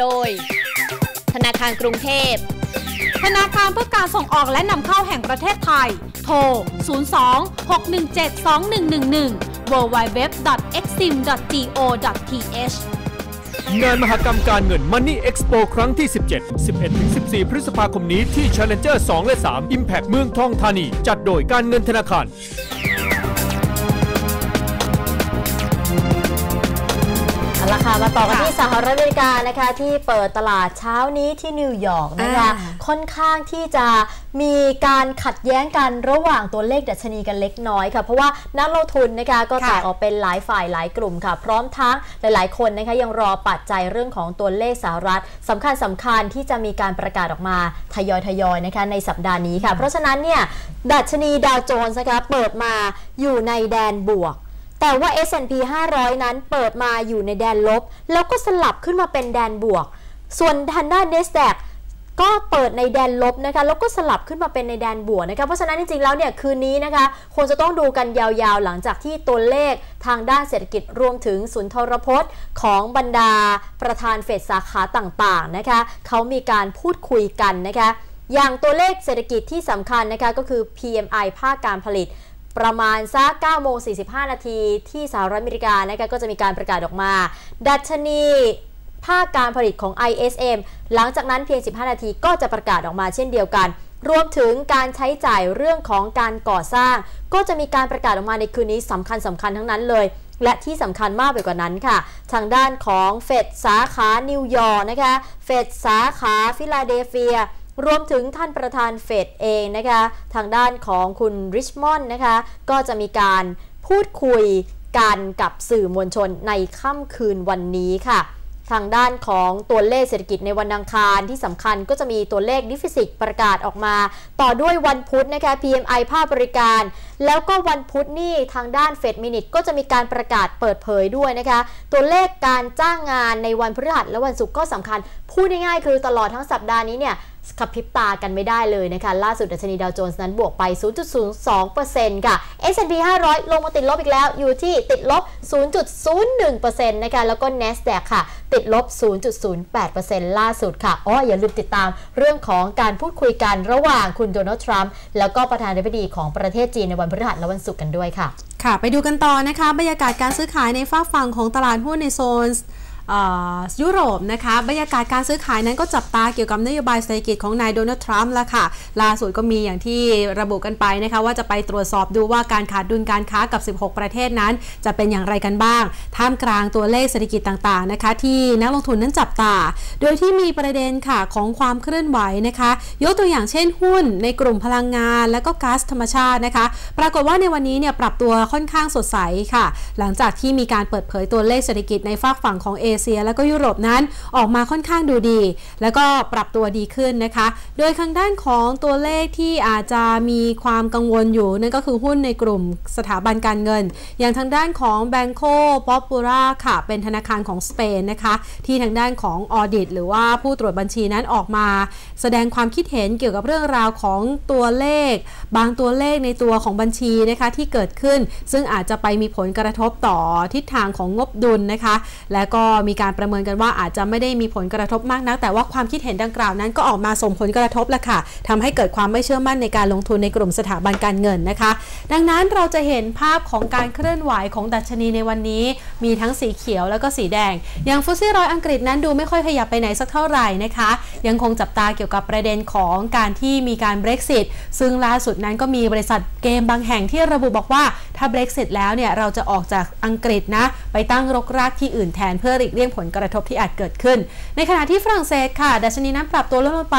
โดย ธนาคารกรุงเทพ ธนาคารเพื่อการส่งออกและนำเข้าแห่งประเทศไทย โทร 02 617 2111 www.exim.go.th งานมหกรรมการเงิน Money Expo ครั้งที่ 17 11-14 พฤษภาคมนี้ที่ Challenger 2 และ 3 Impact เมืองทองธานี จัดโดยการเงินธนาคาร ค่ะมาต่อกันที่สหรัฐอเมริกานะคะที่เปิดตลาดเช้านี้ที่นิวยอร์กนะคะอ่าค่อนข้างที่จะมีการขัดแย้งกันระหว่างตัวเลขดัชนีกันเล็กน้อยค่ะเพราะว่านักลงทุนนะคะก็แตค่ะกออกเป็นหลายฝ่ายหลายกลุ่มค่ะ พร้อมทั้งหลาย ๆ คนนะคะยังรอปัจจัยเรื่องของตัวเลขสหรัฐสำคัญสำคัญที่จะมีการประกาศออกมาทยอยทยอยๆนะคะในสัปดาห์นี้ค่ะ เพราะฉะนั้นเนี่ยดัชนีดาวโจนส์นะคะเปิดมาอยู่ในแดนบวก แต่ว่า S&P 500 นั้นเปิดมาอยู่ในแดนลบ แล้วก็สลับขึ้นมาเป็นแดนบวก ส่วนทางด้าน NASDAQ ก็เปิดในแดนลบนะคะแล้วก็สลับขึ้นมาเป็นในแดนบวกนะคะเพราะฉะนั้นจริงๆแล้วเนี่ยคืนนี้นะคะคงจะต้องดูกันยาวๆ หลังจากที่ตัวเลขทางด้านเศรษฐกิจรวมถึงศูนย์ทรพจน์ของบรรดาประธานเฟดสาขาต่างๆนะคะเขามีการพูดคุยกันนะคะอย่างตัวเลขเศรษฐกิจที่สำคัญนะคะก็คือ PMI ภาคการผลิต ประมาณสัก9โมง45 นาทีที่สหรัฐอเมริกานะคะก็จะมีการประกาศออกมา ดัชนีภาคการผลิตของ ISM หลังจากนั้นเพียง 15 นาทีก็จะประกาศออกมาเช่นเดียวกัน รวมถึงการใช้จ่ายเรื่องของการก่อสร้าง ก็จะมีการประกาศออกมาในคืนนี้สำคัญสำคัญทั้งนั้นเลย และที่สำคัญมากไปกว่านั้นค่ะ ทางด้านของเฟดสาขานิวยอร์กนะคะ เฟดสาขาฟิลาเดลเฟีย รวมถึงท่านประธานเฟดเองนะคะ ทางด้านของคุณริชมอนด์นะคะ ก็จะมีการพูดคุยกันกับสื่อมวลชนในค่ำคืนวันนี้ค่ะ ทางด้านของตัวเลขเศรษฐกิจในวันอังคารที่สำคัญก็จะมีตัวเลข deficit ประกาศออกมา ต่อด้วยวันพุธนะคะ PMI ภาคบริการ แล้วก็วันพุธนี่ทางด้านเฟด minute ก็จะมีการประกาศเปิดเผยด้วยนะคะ ตัวเลขการจ้างงานในวันพฤหัสและวันศุกร์ก็สำคัญ พูดง่ายๆคือตลอดทั้งสัปดาห์นี้เนี่ย ขับพิบตากันไม่ได้เลยนะคะ ล่าสุดดัชนีดาวโจนส์นั้นบวกไป 0.02%ค่ะ S&P 500 ลงมาติดลบอีกแล้ว อยู่ที่ติดลบ 0.01%นะคะ แล้วก็ NASDAQ ค่ะ ติดลบ 0.08%ล่าสุดค่ะอ๋ออย่าลืมติดตามเรื่องของการพูดคุยกันระหว่างคุณโดนัลด์ทรัมป์แล้วก็ประธานาธิบดีของประเทศจีนในวันพฤหัสและวันศุกร์กันด้วยค่ะ ค่ะ ไปดูกันต่อนะคะ บรรยากาศการซื้อขายในฝ้าฝั่งของตลาดหุ้นในโซน ยุโรปนะคะบรรยากาศการซื้อขายนั้นก็จับตาเกี่ยวกับนโยบายเศรษฐกิจของนายโดนัลด์ทรัมป์ละค่ะ ล่าสุดก็มีอย่างที่ระบุกันไปนะคะว่าจะไปตรวจสอบดูว่าการขาดดุลการค้ากับ 16 ประเทศนั้น จะเป็นอย่างไรกันบ้าง ท่ามกลางตัวเลขเศรษฐกิจต่างๆนะคะ ที่นักลงทุนนั้นจับตา โดยที่มีประเด็นค่ะของความเคลื่อนไหวนะคะ ยกตัวอย่างเช่นหุ้นในกลุ่มพลังงาน และก็ก๊าซธรรมชาตินะคะ ปรากฏว่าในวันนี้เนี่ยปรับตัวค่อนข้างสดใสค่ะ หลังจากที่มีการเปิดเผยตัวเลขเศรษฐกิจในฝากฝั่งของเอเชีย และก็ยุโรปนั้นออกมาค่อนข้างดูดี แล้วก็ปรับตัวดีขึ้นนะคะ โดยทางด้านของตัวเลขที่อาจจะมีความกังวลอยู่นั่นก็คือหุ้นในกลุ่มสถาบันการเงิน อย่างทางด้านของ Banco Popular ค่ะ เป็นธนาคารของสเปนนะคะ ที่ทางด้านของออดิตหรือว่าผู้ตรวจบัญชีนั้นออกมา แสดงความคิดเห็นเกี่ยวกับเรื่องราวของตัวเลข บางตัวเลขในตัวของบัญชีนะคะที่เกิดขึ้น ซึ่งอาจจะไปมีผลกระทบต่อทิศทางของงบดุลนะคะ และก็มีการประเมินกันว่าอาจจะไม่ได้มีผลกระทบมากนัก แต่ว่าความคิดเห็นดังกล่าวนั้นก็ออกมาส่งผลกระทบแหละค่ะทำให้เกิดความไม่เชื่อมั่นในการลงทุนในกลุ่มสถาบันการเงินนะคะ ดังนั้นเราจะเห็นภาพของการเคลื่อนไหวของดัชนีในวันนี้ มีทั้งสีเขียวแล้วก็สีแดง อย่างฟุตซี่ร้อยอังกฤษนั้นดูไม่ค่อยขยับไปไหนสักเท่าไหร่นะคะ ยังคงจับตาเกี่ยวกับประเด็นของการที่มีการ Brexit ซึ่งล่าสุดนั้นก็มีบริษัทเกมบางแห่งที่ระบุบอกว่า ถ้า Brexit แล้วเนี่ยเราจะออกจากอังกฤษนะไปตั้งรกรากที่อื่นแทนเพื่อหลีกเลี่ยงผลกระทบที่อาจเกิดขึ้น ในขณะที่ฝรั่งเศสค่ะ ดัชนีนั้นปรับตัวลดลงไป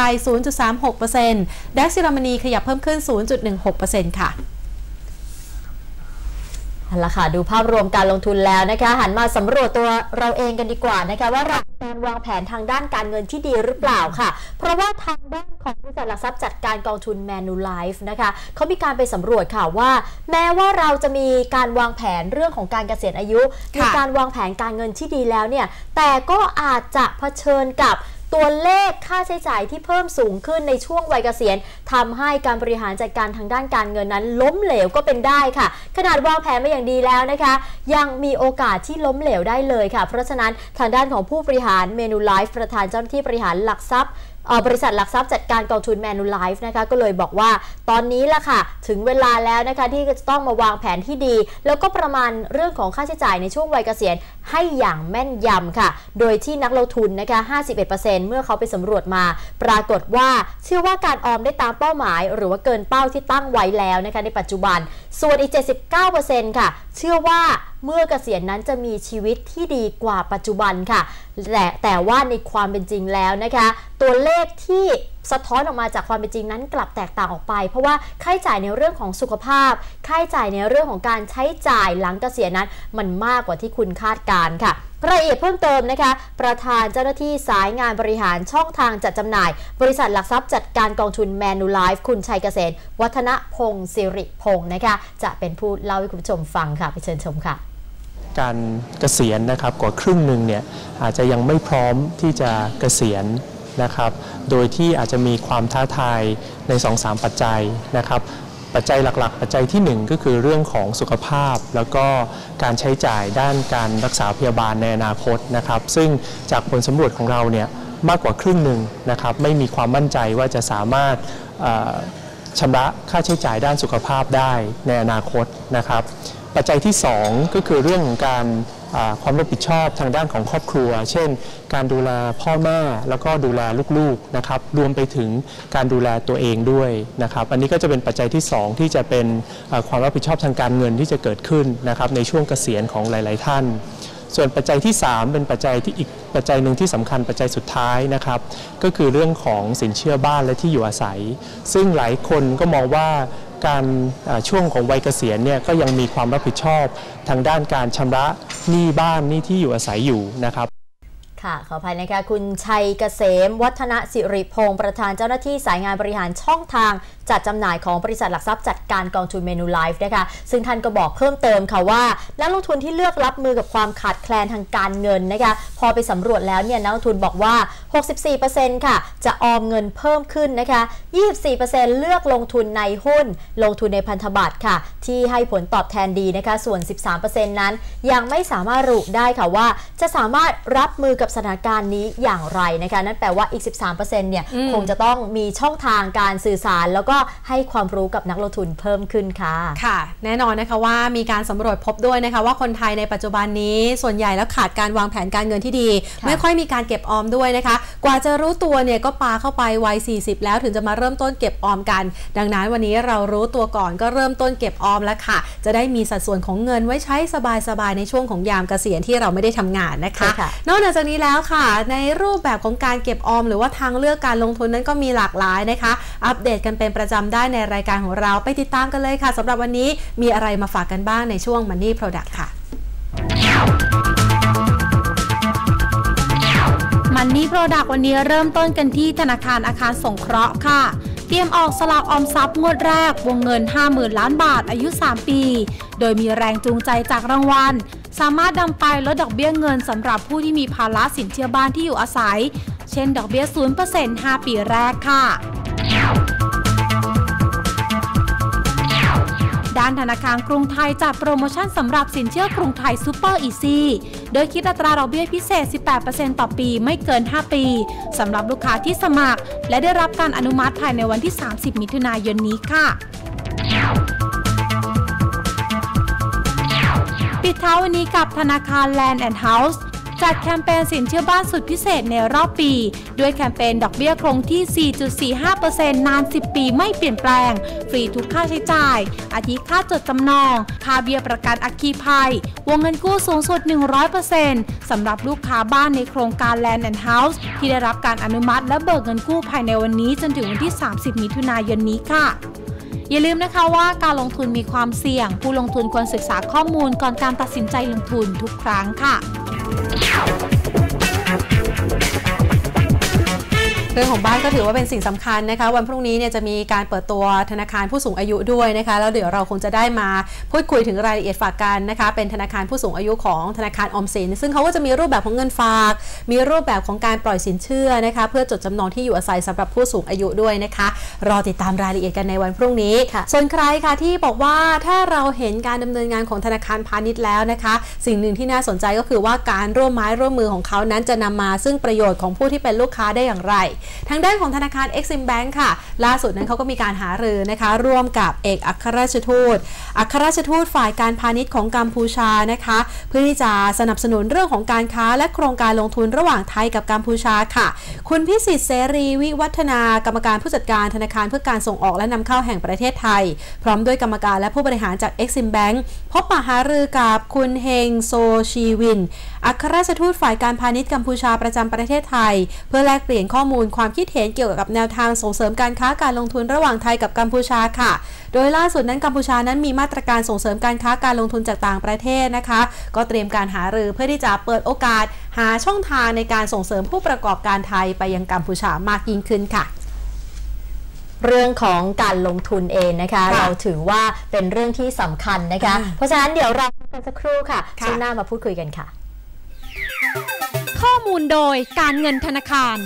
0.36%ดัชเยอรมนีขยับเพิ่มขึ้น 0.16%ค่ะเอาละค่ะ ดูภาพรวมการลงทุนแล้วนะคะ หันมาสำรวจตัวเราเองกันดีกว่านะคะว่าเรา การวางแผนทางด้านการเงินที่ดีหรือเปล่าค่ะ เพราะว่าทางด้านของบริษัทหลักทรัพย์จัดการกองทุน Manulife นะคะเขามีการไปสำรวจค่ะว่า แม้ว่าเราจะมีการวางแผนเรื่องของการเกษียณอายุมีการวางแผนการเงินที่ดีแล้วเนี่ยแต่ก็อาจจะเผชิญกับ ตัวเลขค่าใช้จ่ายที่เพิ่มสูงขึ้นในช่วงวัยเกษียณทำให้การบริหารจัดการทางด้านการเงินนั้นล้มเหลวก็เป็นได้ค่ะ ขนาดวางแผนมาอย่างดีแล้วนะคะ ยังมีโอกาสที่ล้มเหลวได้เลยค่ะ เพราะฉะนั้นทางด้านของผู้บริหารเมนูไลฟ์ประธานเจ้าหน้าที่บริหารหลักทรัพย์ บริษัทหลักทรัพย์จัดการกองทุนแมนูไลฟ์นะคะก็เลยบอกว่าตอนนี้ละค่ะ ถึงเวลาแล้วนะคะที่จะต้องมาวางแผนที่ดี แล้วก็ประมาณเรื่องของค่าใช้จ่ายในช่วงวัยเกษียณให้อย่างแม่นยำค่ะ โดยที่นักลงทุนนะคะ 51%เมื่อเขาไปสำรวจมา ปรากฏว่าเชื่อว่าการออมได้ตามเป้าหมาย หรือว่าเกินเป้าที่ตั้งไว้แล้วนะคะในปัจจุบัน ส่วนอีก 79%ค่ะ เชื่อว่าเมื่อเกษียณนั้นจะมีชีวิตที่ดีกว่าปัจจุบันค่ะ แต่แต่ว่าในความเป็นจริงแล้วนะคะ ตัวเลขที่สะท้อนออกมาจากความเป็นจริงนั้นกลับแตกต่างออกไป เพราะว่าค่าใช้จ่ายในเรื่องของสุขภาพ ค่าใช้จ่ายในเรื่องของการใช้จ่ายหลังเกษียณนั้น มันมากกว่าที่คุณคาดการค่ะ รายละเอียดเพิ่มเติมนะคะ ประธานเจ้าหน้าที่สายงานบริหารช่องทางจัดจำหน่าย บริษัทหลักทรัพย์จัดการกองทุนแมนูไลฟ์คุณชัยเกษตร วัฒนพงศ์สิริพงศ์นะคะ จะเป็นผู้เล่าให้คุณผู้ชมฟังค่ะไปเชิญชมค่ะการเกษียณนะครับกว่าครึ่งหนึ่งเนี่ยอาจจะยังไม่พร้อมที่จะเกษียณนะครับ โดยที่อาจจะมีความท้าทายใน 2-3 ปัจจัยนะครับ ปัจจัยหลัก ๆ ปัจจัยที่ 1 ก็คือเรื่องของสุขภาพ แล้วก็การใช้จ่ายด้านการรักษาพยาบาลในอนาคตนะครับ ซึ่งจากผลสำรวจของเราเนี่ยมากกว่าครึ่งหนึ่งนะครับไม่มีความมั่นใจว่าจะสามารถชำระค่าใช้จ่ายด้านสุขภาพได้ในอนาคตนะครับ ปัจจัยที่ 2 ก็คือเรื่องของการความรับผิดชอบทางด้านของครอบครัว เช่น การดูแลพ่อแม่แล้วก็ดูแลลูกๆนะครับ รวมไปถึงการดูแลตัวเองด้วยนะครับ อันนี้ก็จะเป็นปัจจัยที่ 2 ที่จะเป็นความรับผิดชอบทางการเงินที่จะเกิดขึ้นนะครับในช่วงเกษียณของหลาย ๆ ท่าน ส่วนปัจจัยที่ 3 เป็นปัจจัยที่อีกปัจจัยหนึ่งที่สำคัญปัจจัยสุดท้ายนะครับ ก็คือเรื่องของสินเชื่อบ้านและที่อยู่อาศัย ซึ่งหลายคนก็มองว่า การช่วงของวัยเกษียณเนี่ยก็ยังมีความรับผิดชอบทางด้านการชำระหนี้บ้านหนี้ที่อยู่อาศัยอยู่นะครับค่ะขออภัยนะคะคุณชัยเกษม วัฒนสิริพงศ์ประธานเจ้าหน้าที่สายงานบริหารช่องทางจัดจำหน่ายของบริษัทหลักทรัพย์จัดการกองทุนเมนูไลฟ์นะคะ ซึ่งท่านก็บอกเพิ่มเติมค่ะว่านักลงทุนที่เลือกรับมือกับความขาดแคลนทางการเงินนะคะ พอไปสำรวจแล้วเนี่ยนักลงทุนบอกว่า 64%ค่ะ จะออมเงินเพิ่มขึ้นนะคะ 24%เลือกลงทุนในหุ้น ลงทุนในพันธบัตรค่ะ ที่ให้ผลตอบแทนดีนะคะ ส่วน 13%นั้นยังไม่สามารถระบุได้ค่ะว่า จะสามารถรับมือกับสถานการณ์นี้อย่างไรนะคะ นั่นแปลว่าอีก 13%เนี่ยคงจะต้องมีช่องทางการสื่อสารแล้วก็ให้ความรู้กับนักลงทุนเพิ่มขึ้นค่ะค่ะ แน่นอนนะคะว่ามีการสำรวจพบด้วยนะคะ ว่าคนไทยในปัจจุบันนี้ส่วนใหญ่แล้วขาดการวางแผนการเงินที่ดี ไม่ค่อยมีการเก็บออมด้วยนะคะ กว่าจะรู้ตัวเนี่ยก็ปาเข้าไปวัย 40 แล้วถึงจะมาเริ่มต้นเก็บออมกัน ดังนั้นวันนี้เรารู้ตัวก่อนก็เริ่มต้นเก็บออมแล้วค่ะ จะได้มีสัดส่วนของเงินไว้ใช้สบายๆในช่วงของยามเกษียณที่เราไม่ได้ทำงานนะคะคะ นอกจากนี้แล้วค่ะ ในรูปแบบของการเก็บออม หรือว่าทางเลือกการลงทุนนั้นก็มีหลากหลายนะคะ อัปเดตกันเป็นประจำได้ในรายการของเราไปติดตามกันเลยค่ะสำหรับวันนี้มีอะไรมาฝากกันบ้างในช่วง Money Product ค่ะ Money Product วันนี้เริ่มต้นกันที่ธนาคารอาคารสงเคราะห์ค่ะเตรียมออกสลากออมทรัพย์งวดแรกวงเงิน 50,000 ล้านบาทอายุ 3 ปี โดยมีแรงจูงใจจากรางวัล สามารถนำไปลดดอกเบี้ยเงินสำหรับผู้ที่มีภาระสินเชื่อบ้านที่อยู่อาศัย เช่น ดอกเบี้ย 0% 5 ปีแรกค่ะ ด้านธนาคารกรุงไทยจัดโปรโมชั่นสำหรับสินเชื่อกรุงไทย Super Easy โดยคิดอัตราดอกเบี้ยพิเศษ 18%ต่อปีไม่เกิน 5 ปีสำหรับลูกค้าที่สมัคร และได้รับการอนุมัติภายในวันที่ 30 มิถุนายนนี้ค่ะปิดท้ายวันนี้กับธนาคาร Land and House จัดแคมเปญสินเชื่อบ้านสุดพิเศษในรอบปี ด้วยแคมเปญดอกเบี้ยคงที่ 4.45%นาน 10 ปีไม่เปลี่ยนแปลง ฟรีทุกค่าใช้จ่าย อาทิค่าจดจำนอง ค่าเบี้ยประกันอัคคีภัย วงเงินกู้สูงสุด 100%สำหรับลูกค้าบ้านในโครงการ Land and House ที่ได้รับการอนุมัติและเบิกเงินกู้ภายในวันนี้จนถึงวันที่ 30 มิถุนายนนี้ค่ะอย่าลืมนะคะว่าการลงทุนมีความเสี่ยง ผู้ลงทุนควรศึกษาข้อมูลก่อนการตัดสินใจลงทุนทุกครั้งค่ะ เรื่องของบ้านก็ถือว่าเป็นสิ่งสำคัญนะคะ วันพรุ่งนี้เนี่ยจะมีการเปิดตัวธนาคารผู้สูงอายุด้วยนะคะ แล้วเดี๋ยวเราคงจะได้มาพูดคุยถึงรายละเอียดฝากกันนะคะ เป็นธนาคารผู้สูงอายุของธนาคารออมสิน ซึ่งเขาก็จะมีรูปแบบของเงินฝาก มีรูปแบบของการปล่อยสินเชื่อนะคะ เพื่อจดจำนองที่อยู่อาศัยสำหรับผู้สูงอายุด้วยนะคะ รอติดตามรายละเอียดกันในวันพรุ่งนี้ค่ะส่วนใครค่ะที่บอกว่าถ้าเราเห็นการดำเนินงานของธนาคารพาณิชย์แล้วนะคะ สิ่งหนึ่งที่น่าสนใจก็คือว่าการร่วมไม้ร่วมมือของเขานั้นจะนำมาซึ่งประโยชน์ของผู้ที่เป็นลูกค้าได้อย่างไร ทางด้านของธนาคาร Exim Bank ค่ะ ล่าสุดนั้นเขาก็มีการหารือนะคะ ร่วมกับเอกอัครราชทูต อัครราชทูตฝ่ายการพาณิชย์ของกัมพูชานะคะ เพื่อที่จะสนับสนุนเรื่องของการค้าและโครงการลงทุนระหว่างไทยกับกัมพูชาค่ะ คุณพิสิทธิ์เสรีวิวัฒนากรรมการผู้จัดการธนาคารเพื่อการส่งออกและนำเข้าแห่งประเทศไทย พร้อมด้วยกรรมการและผู้บริหารจาก Exim Bank พบปะหารือกับคุณเฮงโซชีวิน อัครราชทูตฝ่ายการพาณิชย์กัมพูชาประจำประเทศไทย เพื่อแลกเปลี่ยนข้อมูลความคิดเห็นเกี่ยวกับแนวทางส่งเสริมการค้าการลงทุนระหว่างไทยกับกัมพูชาค่ะ โดยล่าสุดนั้นกัมพูชานั้นมีมาตรการส่งเสริมการค้าการลงทุนจากต่างประเทศนะคะ ก็เตรียมการหารือเพื่อที่จะเปิดโอกาสหาช่องทางในการส่งเสริมผู้ประกอบการไทยไปยังกัมพูชามากยิ่งขึ้นค่ะ เรื่องของการลงทุนเองนะคะค่ะเราถือว่าเป็นเรื่องที่สำคัญนะคะอ่าเพราะฉะนั้นเดี๋ยวเราพักกันสักครู่ค่ะค่ะช่วงหน้ามาพูดคุยกันค่ะ ข้อมูลโดยการเงินธนาคาร